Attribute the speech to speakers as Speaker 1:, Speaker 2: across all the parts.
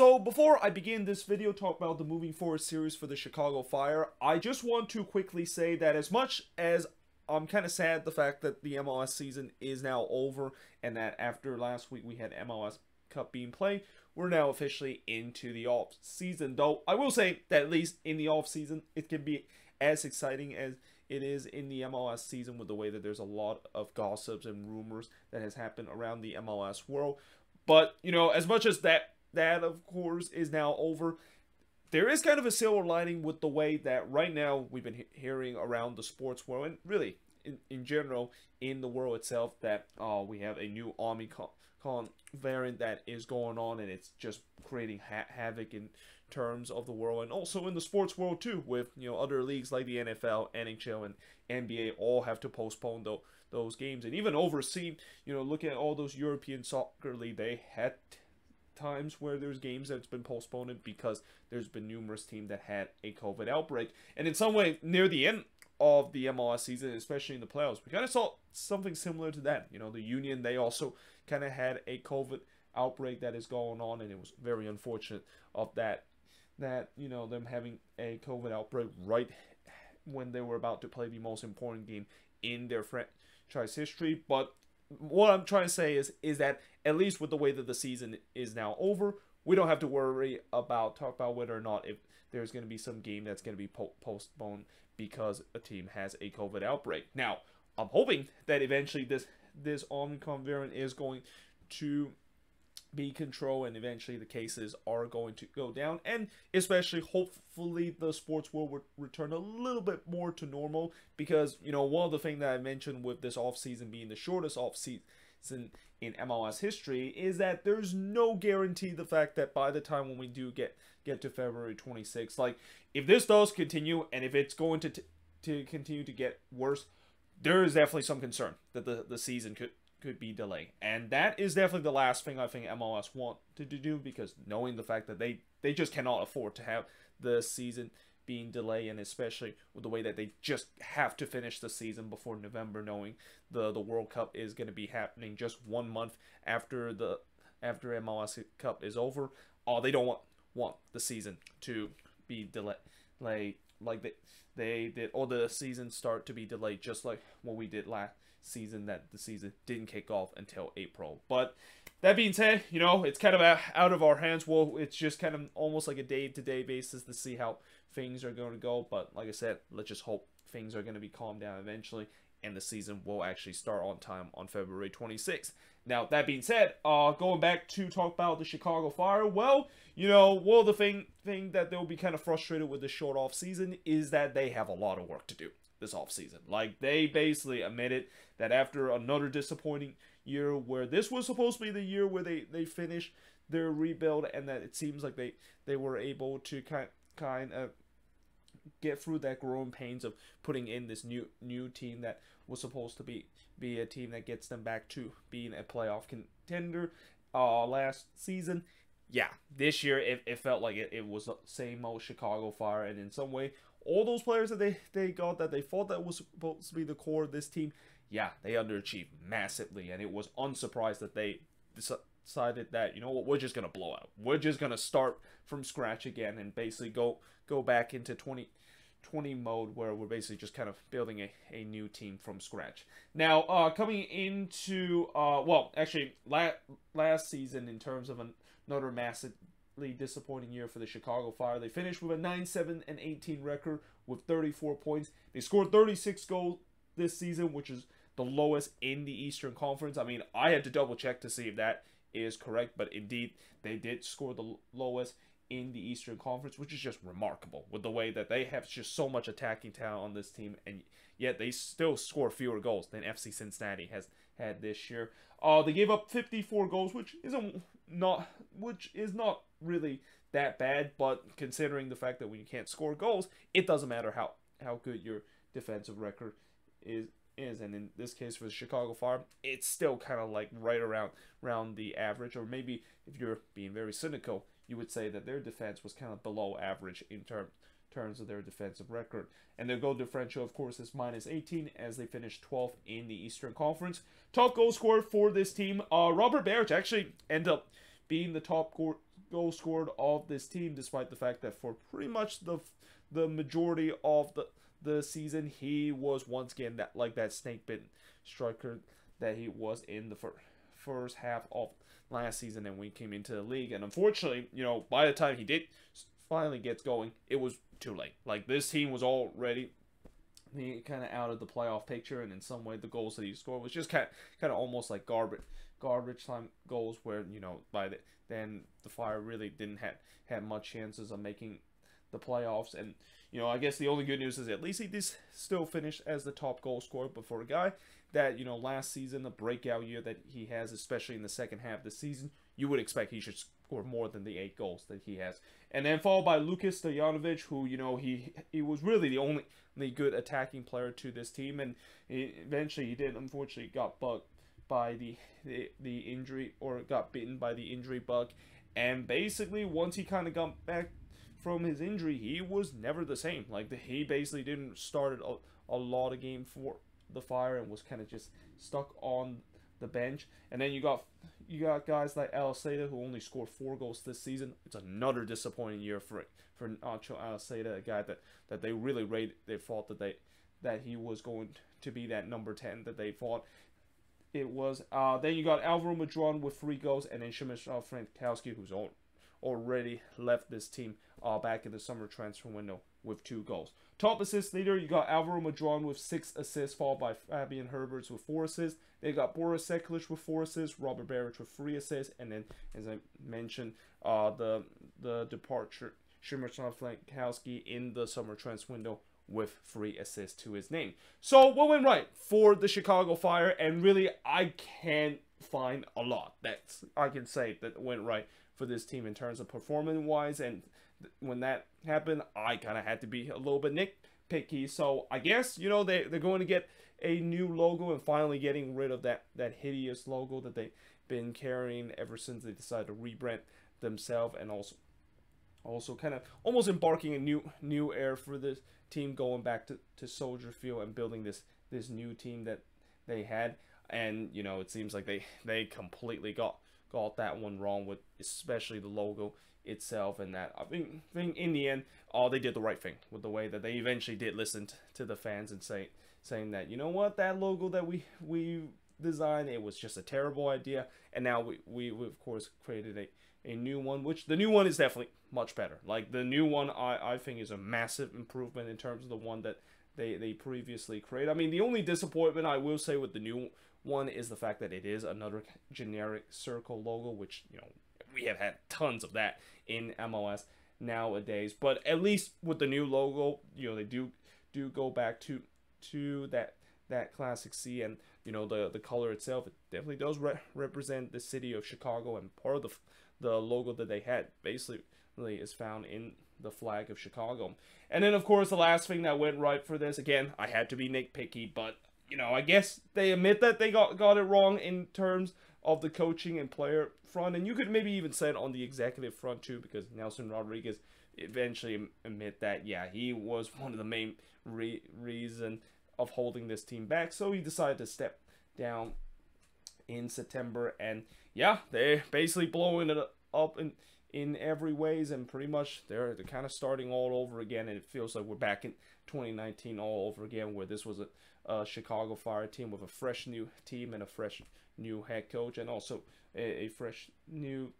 Speaker 1: So before I begin this video talk about the moving forward series for the Chicago Fire, I just want to quickly say that as much as I'm kind of sad the fact that the MLS season is now over and that after last week we had MLS Cup being played, we're now officially into the off season. Though I will say that at least in the off season, it can be as exciting as it is in the MLS season with the way that there's a lot of gossips and rumors that has happened around the MLS world. But you know, as much as that that of course is now over, there is kind of a silver lining with the way that right now we've been he hearing around the sports world and really in, in general in the world itself that uh, we have a new Omicron variant that is going on and it's just creating ha havoc in terms of the world and also in the sports world too with you know other leagues like the NFL, NHL and NBA all have to postpone those those games. And even overseas you know look at all those European soccer league they had times where there's games that's been postponed because there's been numerous teams that had a COVID outbreak. And in some way, near the end of the MLS season, especially in the playoffs, we kind of saw something similar to that. You know, the Union, they also kind of had a COVID outbreak that is going on, and it was very unfortunate of that, that, you know, them having a COVID outbreak right when they were about to play the most important game in their franchise history. But what I'm trying to say is is that at least with the way that the season is now over, we don't have to worry about talk about whether or not if there's going to be some game that's going to be po postponed because a team has a COVID outbreak. Now, I'm hoping that eventually this this Omicron variant is going to be controlled and eventually the cases are going to go down and especially hopefully the sports world will return a little bit more to normal because you know one of the things that i mentioned with this off season being the shortest off season in in mls history is that there's no guarantee the fact that by the time when we do get get to february 26th like if this does continue and if it's going to to continue to get worse there is definitely some concern that the the season could could be delayed. And that is definitely the last thing I think MLS want to do because knowing the fact that they, they just cannot afford to have the season being delayed and especially with the way that they just have to finish the season before November knowing the the World Cup is going to be happening just one month after the after MLS Cup is over. Oh, they don't want want the season to be delayed like like they they did or the season start to be delayed just like what we did last season that the season didn't kick off until April. But that being said, you know, it's kind of out of our hands. Well, it's just kind of almost like a day-to-day basis to see how things are going to go. But like I said, let's just hope things are going to be calmed down eventually and the season will actually start on time on February 26th. Now, that being said, uh, going back to talk about the Chicago Fire, well, you know, well, the thing thing that they'll be kind of frustrated with the short off season is that they have a lot of work to do this offseason. Like, they basically admitted that after another disappointing year where this was supposed to be the year where they, they finished their rebuild and that it seems like they, they were able to kind, kind of get through that growing pains of putting in this new new team that was supposed to be be a team that gets them back to being a playoff contender uh last season yeah this year it, it felt like it, it was the same old chicago fire and in some way all those players that they, they got that they thought that was supposed to be the core of this team, yeah, they underachieved massively. And it was unsurprised that they decided that, you know what, we're just going to blow out. We're just going to start from scratch again and basically go go back into 20, 20 mode where we're basically just kind of building a, a new team from scratch. Now, uh, coming into, uh, well, actually, la last season in terms of an, another massive disappointing year for the Chicago Fire. They finished with a 9-7 and 18 record with 34 points. They scored 36 goals this season, which is the lowest in the Eastern Conference. I mean, I had to double check to see if that is correct, but indeed they did score the lowest in the Eastern Conference, which is just remarkable with the way that they have just so much attacking talent on this team, and yet they still score fewer goals than FC Cincinnati has had this year. Uh, they gave up 54 goals, which isn't not which is not really that bad, but considering the fact that when you can't score goals, it doesn't matter how how good your defensive record is is and in this case for the Chicago Fire, it's still kind of like right around around the average or maybe if you're being very cynical, you would say that their defense was kind of below average in terms terms of their defensive record. And their goal differential, of course, is minus 18 as they finished 12th in the Eastern Conference. Top goal scorer for this team, uh, Robert Berić actually ended up being the top goal scorer of this team, despite the fact that for pretty much the the majority of the the season, he was once again that like that snake bitten striker that he was in the fir- first half of last season and we came into the league. And unfortunately, you know, by the time he did finally gets going, it was too late. Like this team was already kind of out of the playoff picture, and in some way, the goals that he scored was just kind of, kind of almost like garbage garbage time goals, where you know by the, then the Fire really didn't have had much chances of making the playoffs. And you know, I guess the only good news is at least he did still finish as the top goal scorer. But for a guy that you know last season, the breakout year that he has, especially in the second half of the season, you would expect he should score more than the eight goals that he has. And then followed by Lukas Stojanovic, who you know he he was really the only the good attacking player to this team, and he, eventually he did unfortunately got bugged by the, the the injury or got bitten by the injury bug, and basically once he kind of got back from his injury, he was never the same. Like the, he basically didn't start a, a lot of game for the Fire and was kind of just stuck on the bench. And then you got you got guys like Aliseda who only scored four goals this season. It's another disappointing year for for Nacho Aliseda, a guy that, that they really rated. They thought that they that he was going to be that number ten that they thought it was. Uh, then you got Alvaro Medrán with three goals, and then Przemysław Frankowski, who's already left this team uh, back in the summer transfer window with two goals. Top assist leader, you got Alvaro Medrán with six assists, followed by Fabian Herberts with four assists. They got Boris Sekulic with four assists, Robert Beric with three assists, and then, as I mentioned, uh, the the departure Przemysław Frankowski in the summer transfer window with three assists to his name. So what went right for the Chicago Fire? And really, I can't find a lot that I can say that went right for this team in terms of performance wise. And when that happened, I kind of had to be a little bit nitpicky. So I guess you know they they're going to get a new logo and finally getting rid of that that hideous logo that they've been carrying ever since they decided to rebrand themselves and also also kind of almost embarking a new new era for this team going back to, to Soldier Field and building this this new team that they had and you know it seems like they they completely got got that one wrong with especially the logo itself and that I think, think in the end all oh, they did the right thing with the way that they eventually did listen to the fans and say saying that you know what that logo that we we designed it was just a terrible idea and now we we, we of course created a a new one, which the new one is definitely much better. Like the new one, I, I think is a massive improvement in terms of the one that they, they previously created. I mean, the only disappointment I will say with the new one is the fact that it is another generic circle logo, which, you know, we have had tons of that in MLS nowadays. But at least with the new logo, you know, they do do go back to to that that classic C and you know the the color itself it definitely does re represent the city of Chicago and part of the the logo that they had basically is found in the flag of Chicago. And then, of course, the last thing that went right for this, again, I had to be nitpicky, but, you know, I guess they admit that they got, got it wrong in terms of the coaching and player front. And you could maybe even say it on the executive front, too, because Nelson Rodriguez eventually admit that, yeah, he was one of the main re reason of holding this team back. So he decided to step down in September and yeah, they're basically blowing it up in in every ways, and pretty much they're they're kind of starting all over again. And it feels like we're back in 2019 all over again, where this was a, a Chicago Fire team with a fresh new team and a fresh new head coach, and also a, a fresh new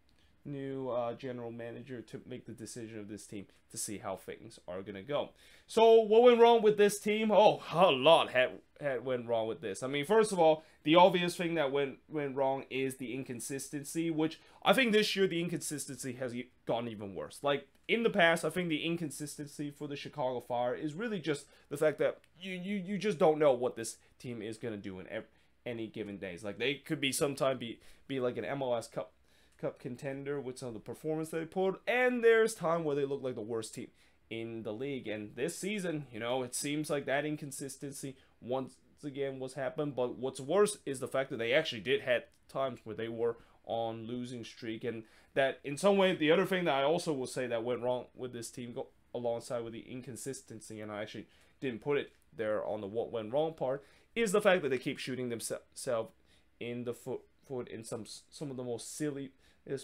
Speaker 1: new uh, general manager to make the decision of this team to see how things are gonna go. So what went wrong with this team? Oh, a lot had had went wrong with this. I mean, first of all, the obvious thing that went went wrong is the inconsistency, which I think this year the inconsistency has gone even worse. Like in the past, I think the inconsistency for the Chicago Fire is really just the fact that you you, you just don't know what this team is gonna do in every, any given days. Like they could be sometime be be like an MLS Cup Cup contender with some of the performance they pulled, and there's time where they look like the worst team in the league. And this season, you know, it seems like that inconsistency once again was happened. But what's worse is the fact that they actually did have times where they were on losing streak, and that in some way, the other thing that I also will say that went wrong with this team go alongside with the inconsistency, and I actually didn't put it there on the what went wrong part, is the fact that they keep shooting themselves in the foot foot in some some of the most silly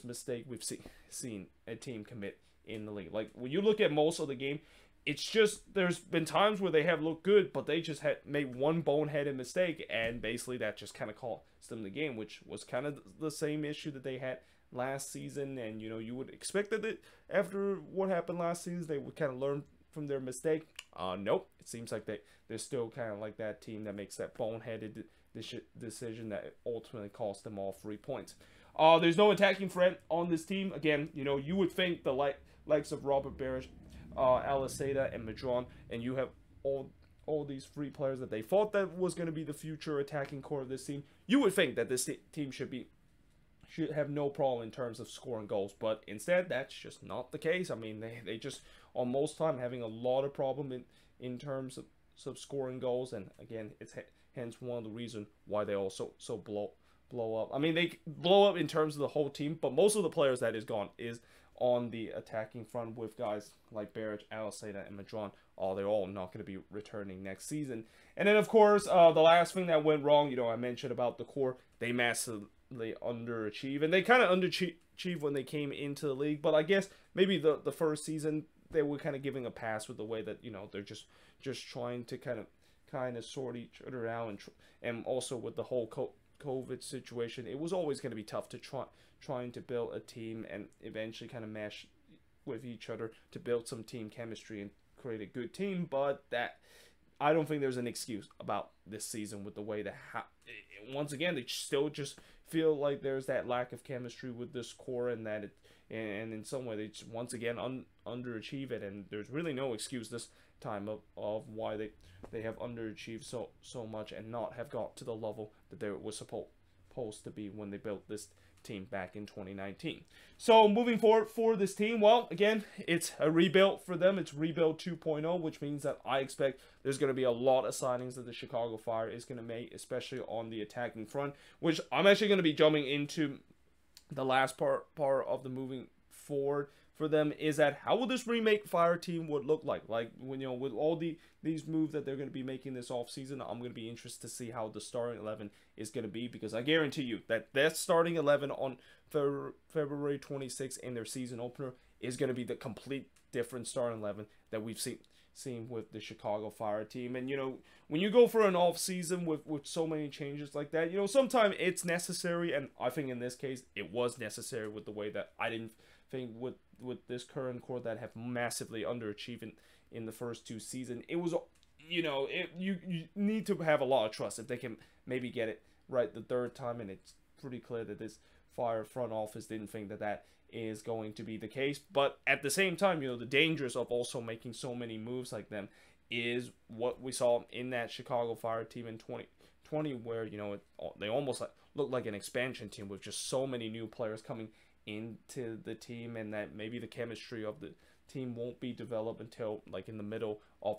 Speaker 1: mistake we've see, seen a team commit in the league. Like when you look at most of the game, it's just there's been times where they have looked good, but they just had made one boneheaded mistake, and basically that just kind of cost them the game, which was kind of the same issue that they had last season. And you know you would expect that it, after what happened last season, they would kind of learn from their mistake. Uh, nope. It seems like they they're still kind of like that team that makes that boneheaded decision that ultimately cost them all three points. Uh, there's no attacking threat on this team. Again, you know, you would think the like likes of Robert Berić uh, and Medrán, and you have all all these free players that they thought that was going to be the future attacking core of this team. You would think that this team should be should have no problem in terms of scoring goals, but instead that's just not the case. I mean, they, they just on most time having a lot of problem in in terms of, of scoring goals, and again, it's hence one of the reasons why they also so blow blow up. I mean, they blow up in terms of the whole team, but most of the players that is gone is on the attacking front with guys like Beric, Aliseda, and Medrán. Oh, they're all not going to be returning next season. And then, of course, uh, the last thing that went wrong, you know, I mentioned about the core. They massively underachieve, and they kind of underachieved when they came into the league. But I guess maybe the the first season they were kind of giving a pass with the way that you know they're just just trying to kind of kind of sort each other out, and and also with the whole COVID situation, it was always going to be tough to try trying to build a team and eventually kind of mesh with each other to build some team chemistry and create a good team. But that I don't think there's an excuse about this season with the way that ha- once again they still just feel like there's that lack of chemistry with this core and that it and in some way they once again un- underachieve it and there's really no excuse this time of, of why they they have underachieved so so much and not have got to the level that they were supposed to be when they built this team back in 2019. So moving forward for this team, well, again, it's a rebuild for them. It's rebuild 2.0, which means that I expect there's going to be a lot of signings that the Chicago Fire is going to make, especially on the attacking front, which I'm actually going to be jumping into the last part part of the moving forward for them is that how will this remake fire team would look like? Like when you know with all the these moves that they're going to be making this off season i'm going to be interested to see how the starting 11 is going to be because i guarantee you that that starting 11 on february 26th in their season opener is going to be the complete different starting 11 that we've seen seen with the Chicago Fire team. And you know, when you go for an off season with with so many changes like that, you know, sometimes it's necessary and I think in this case it was necessary with the way that I didn't think with with this current core that have massively underachieved in, in the first two seasons. It was, you know, it, you you need to have a lot of trust if they can maybe get it right the third time, and it's pretty clear that this fire front office didn't think that that is going to be the case. But at the same time, you know, the dangers of also making so many moves like them is what we saw in that Chicago Fire team in 2020, where you know it, they almost looked like an expansion team with just so many new players coming into the team and that maybe the chemistry of the team won't be developed until like in the middle of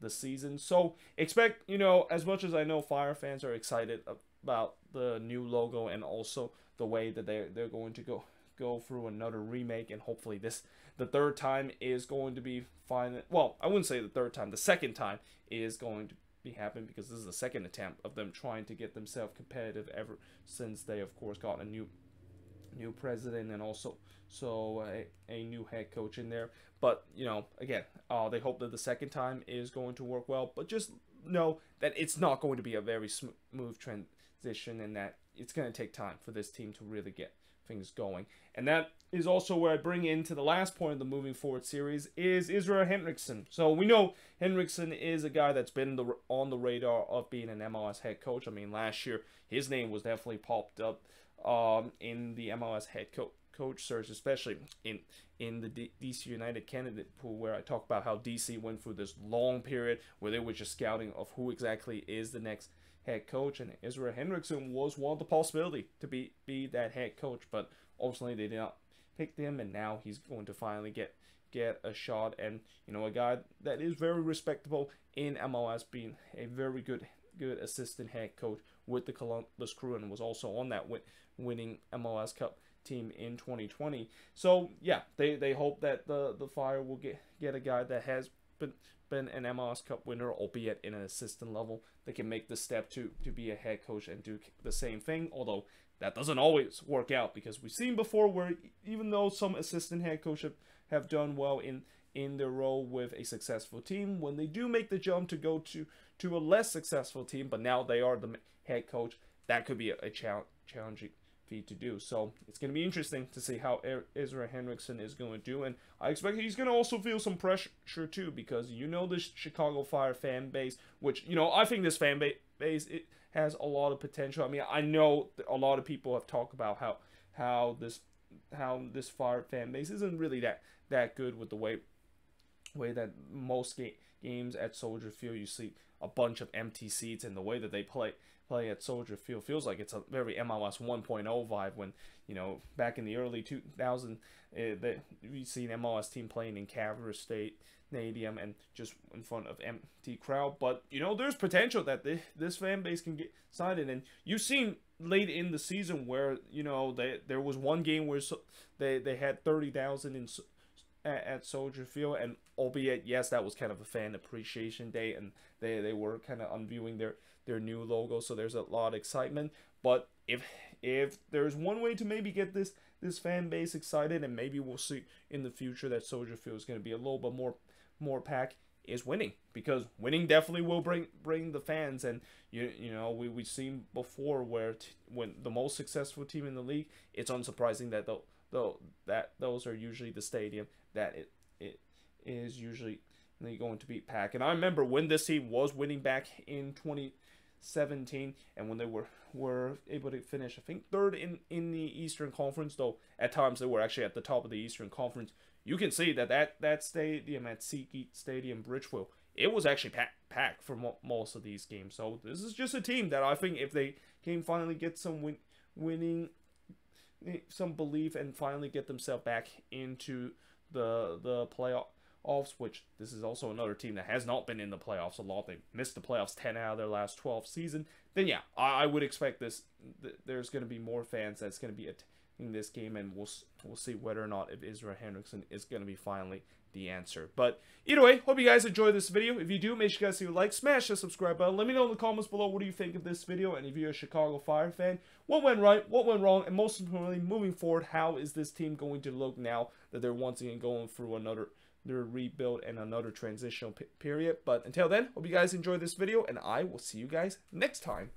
Speaker 1: the season. So expect, you know, as much as I know Fire fans are excited about the new logo and also the way that they they're going to go go through another remake and hopefully this the third time is going to be fine. Well, I wouldn't say the third time. The second time is going to be happening because this is the second attempt of them trying to get themselves competitive ever since they of course got a new new president and also so a, a new head coach in there. But you know, again, uh, they hope that the second time is going to work well. But just know that it's not going to be a very smooth transition, and that it's going to take time for this team to really get things going. And that is also where I bring into the last point of the moving forward series is Ezra Hendrickson. So we know Hendrickson is a guy that's been the, on the radar of being an MLS head coach. I mean, last year his name was definitely popped up um, in the MLS head co- coach search, especially in in the D- DC United candidate pool, where I talk about how DC went through this long period where they were just scouting of who exactly is the next head coach, and Ezra Hendrickson was one of the possibility to be be that head coach, but ultimately they did not pick him, and now he's going to finally get get a shot, and you know a guy that is very respectable in MLS, being a very good good assistant head coach with the Columbus Crew, and was also on that win- winning MLS Cup team in 2020. So yeah, they, they hope that the the Fire will get get a guy that has been been an MLS Cup winner, albeit in an assistant level, that can make the step to to be a head coach and do the same thing. Although that doesn't always work out because we've seen before where even though some assistant head coach have, done well in in their role with a successful team, when they do make the jump to go to to a less successful team, but now they are the head coach, that could be a, a challenging feat to do. So it's going to be interesting to see how Ezra Hendrickson is going to do, and I expect he's going to also feel some pressure too because you know the Chicago Fire fan base, which you know I think this fan base it has a lot of potential. I mean, I know a lot of people have talked about how how this how this Fire fan base isn't really that that good with the way way that most ga- games at Soldier Field you see a bunch of empty seats and the way that they play play at Soldier Field feels like it's a very MLS 1.0 vibe when you know back in the early 2000s uh, that we seen MLS team playing in Carver State Stadium and just in front of empty crowd. But you know there's potential that this, this fan base can get excited. And you've seen late in the season where you know they there was one game where so, they they had 30,000 in at, at Soldier Field, and albeit yes, that was kind of a fan appreciation day, and they they were kind of unviewing their their new logo, so there's a lot of excitement. But if if there's one way to maybe get this this fan base excited, and maybe we'll see in the future that Soldier Field is going to be a little bit more more pack is winning because winning definitely will bring bring the fans and you you know we we've seen before where when the most successful team in the league it's unsurprising that the, the that those are usually the stadium that it it is usually going to beat Pack. And I remember when this team was winning back in 2017, and when they were were able to finish, I think third in in the Eastern Conference, though at times they were actually at the top of the Eastern Conference. You can see that that that stadium at SeatGeek Stadium, Bridgeview, it was actually packed pack for mo- most of these games. So this is just a team that I think if they can finally get some win- winning, eh, some belief, and finally get themselves back into the the playoffs, which this is also another team that has not been in the playoffs a lot. They missed the playoffs ten out of their last twelve season. Then yeah, I, I would expect this. Th- there's going to be more fans that's going to be attending this game, and we'll we'll see whether or not if Ezra Hendrickson is going to be finally the answer. But either way, hope you guys enjoyed this video. If you do, make sure you guys see a like, smash the subscribe button. Let me know in the comments below what do you think of this video, and if you're a Chicago Fire fan, what went right, what went wrong, and most importantly, moving forward, how is this team going to look now that they're once again going through another their rebuild and another transitional period. But until then, hope you guys enjoyed this video, and I will see you guys next time.